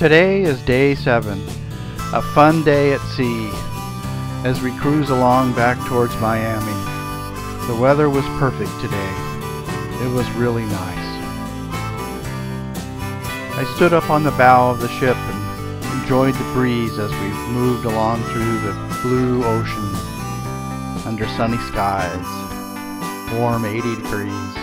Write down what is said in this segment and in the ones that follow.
Today is day seven, a fun day at sea as we cruise along back towards Miami. The weather was perfect today. It was really nice. I stood up on the bow of the ship and enjoyed the breeze as we moved along through the blue ocean under sunny skies, warm 80 degrees.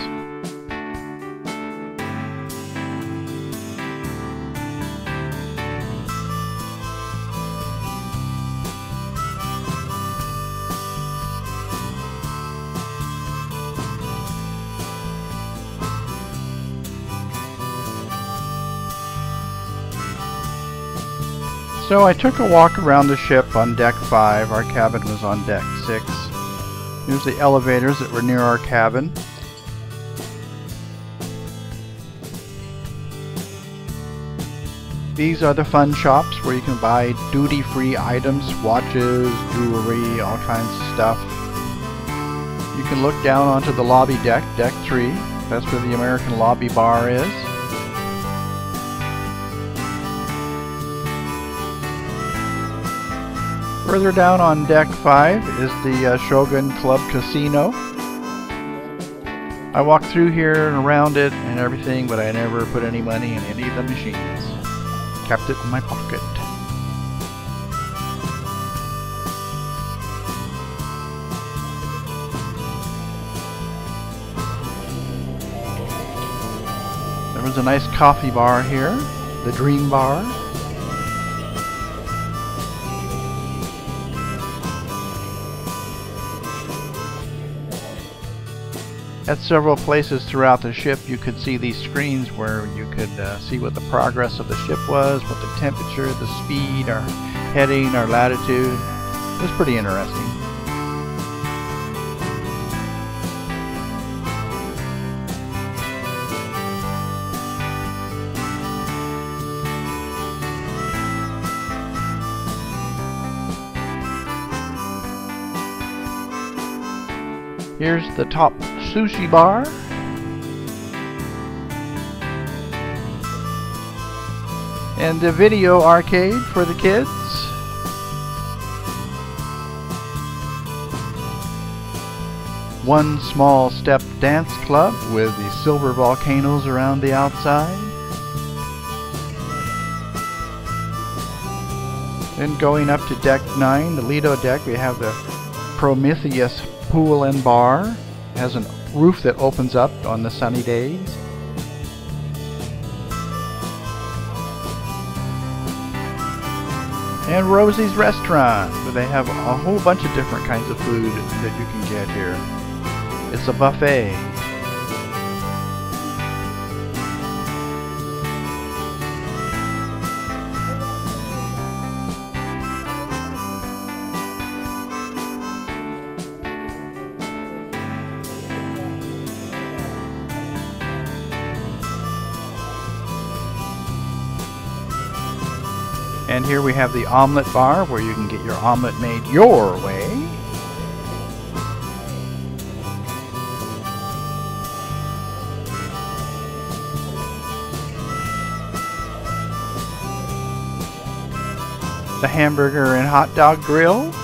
So I took a walk around the ship on deck 5. Our cabin was on deck 6. Here's the elevators that were near our cabin. These are the fun shops where you can buy duty-free items, watches, jewelry, all kinds of stuff. You can look down onto the lobby deck, deck 3. That's where the American Lobby Bar is. Further down on deck 5 is the uh, Shogun Club Casino. I walked through here and around it and everything, but I never put any money in any of the machines. Kept it in my pocket. There was a nice coffee bar here, the Dream Bar. At several places throughout the ship you could see these screens where you could uh, see what the progress of the ship was, what the temperature, the speed, our heading, our latitude. It was pretty interesting. Here's the top sushi bar. And the video arcade for the kids. One small step dance club with the silver volcanoes around the outside. Then going up to deck 9, the Lido deck, we have the Prometheus pool and bar. It has a roof that opens up on the sunny days. And Rosie's Restaurant, where they have a whole bunch of different kinds of food that you can get here. It's a buffet. And here we have the omelet bar where you can get your omelet made your way. The hamburger and hot dog grill.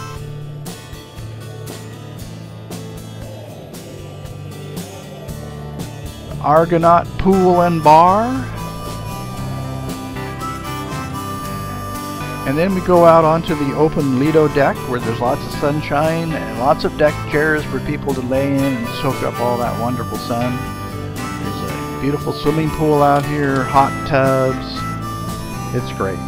Argonaut Pool and Bar. And then we go out onto the open Lido deck where there's lots of sunshine and lots of deck chairs for people to lay in and soak up all that wonderful sun. There's a beautiful swimming pool out here, hot tubs. It's great.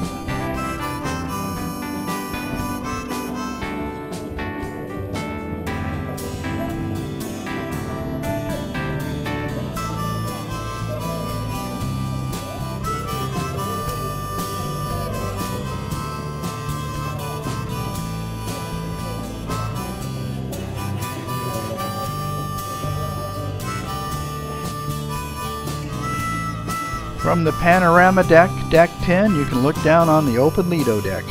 From the panorama deck, deck 10, you can look down on the open Lido deck.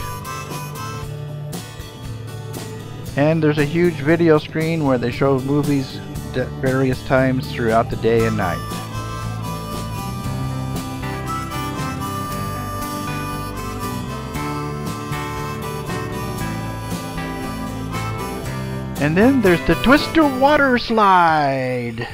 And there's a huge video screen where they show movies at various times throughout the day and night. And then there's the Twister Water Slide.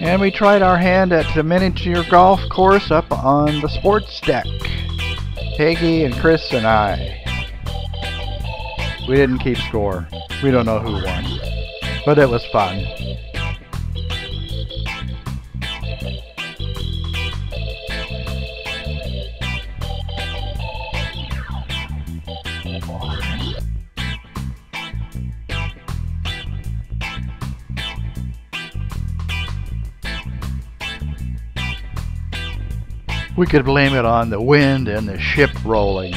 And we tried our hand at the miniature golf course up on the sports deck. Peggy and Chris and I. We didn't keep score. We don't know who won. But it was fun. We could blame it on the wind and the ship rolling.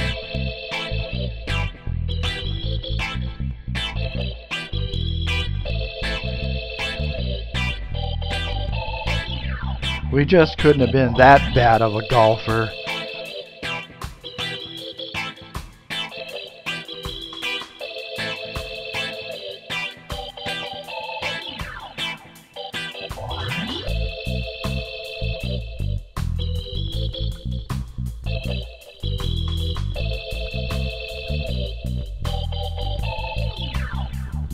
We just couldn't have been that bad of a golfer.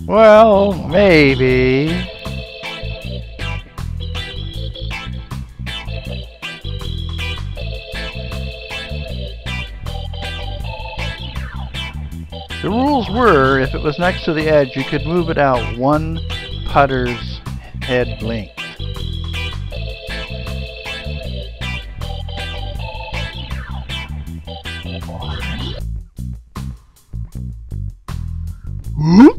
Well, maybe. The rules were, if it was next to the edge, you could move it out one putter's head length. Oops!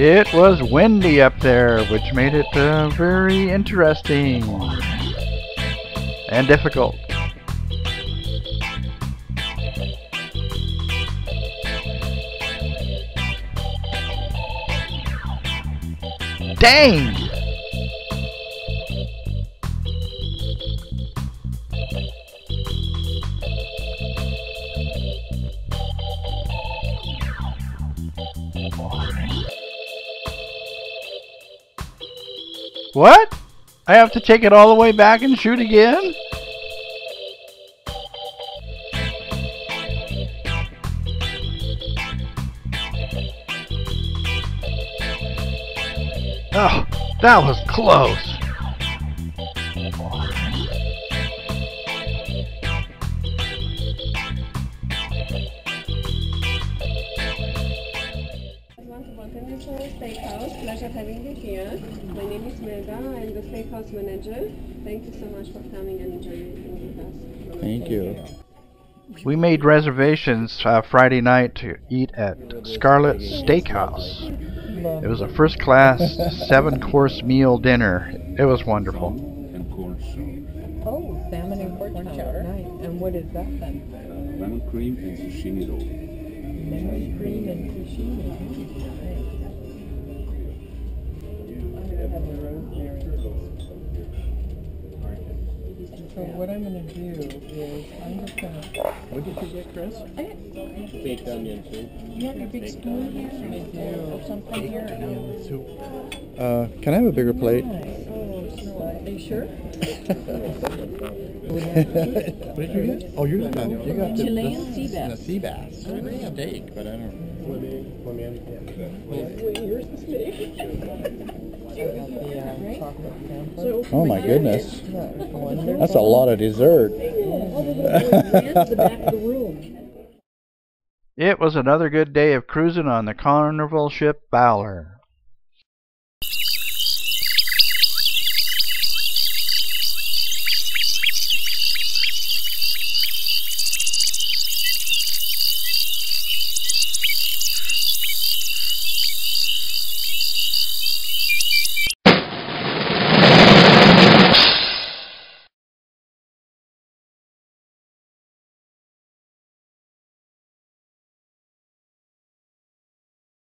It was windy up there, which made it uh, very interesting and difficult. Dang! What? I have to take it all the way back and shoot again? Oh, that was close. Pleasure having you here. Esmeralda. I'm the steakhouse manager. Thank you so much for coming and enjoying with us. Thank you. We made reservations uh, Friday night to eat at Scarlet Steakhouse. It was a first class, seven course meal dinner. It was wonderful. and corn soup, Oh, salmon and pork chowder. Nice. And what is that then? lemon cream and sashimi roll. Lemon cream and sashimi. Nice. I'm gonna have the rosemary. So what I'm gonna do is I'm just gonna. What did you get, Chris? Baked onion soup. You have your big spoon here? I do. Or something here? or no? Soup. Uh, can I have a bigger plate? Nice. Oh, sure. Are you sure? what did you get? Oh, you got the, you got the, Chilean sea bass. The sea bass. I agree on steak, but I don't. Here's the steak. I got the uh, chocolate sampler. Oh my goodness, that's a lot of dessert. It was another good day of cruising on the Carnival ship Valor.